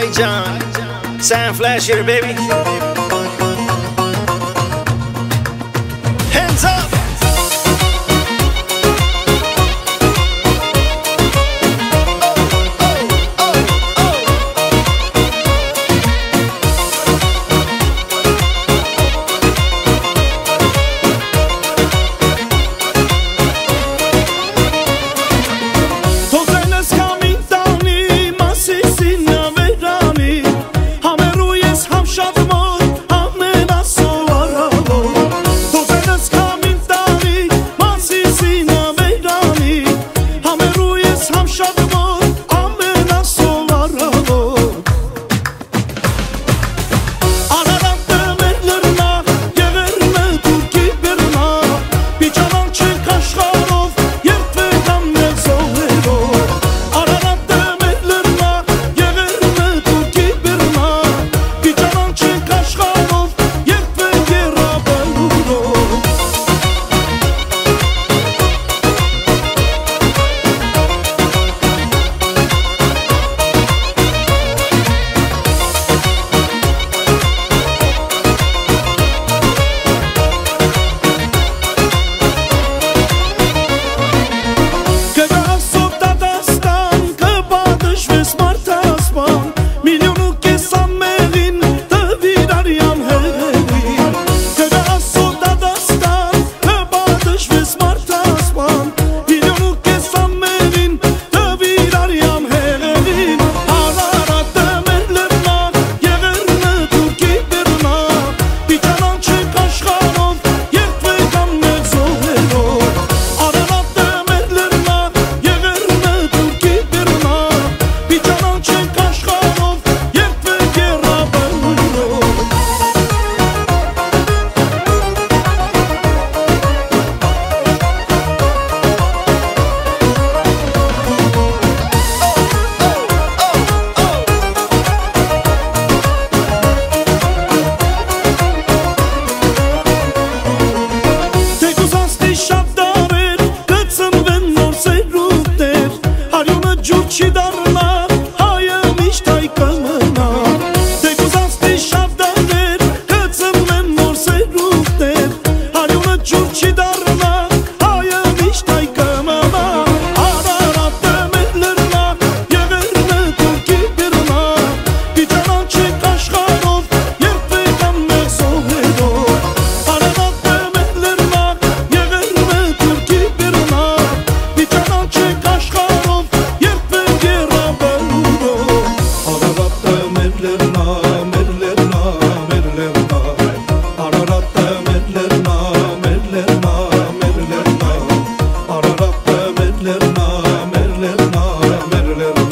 Hi John, Sam Flash here, baby. și dar merler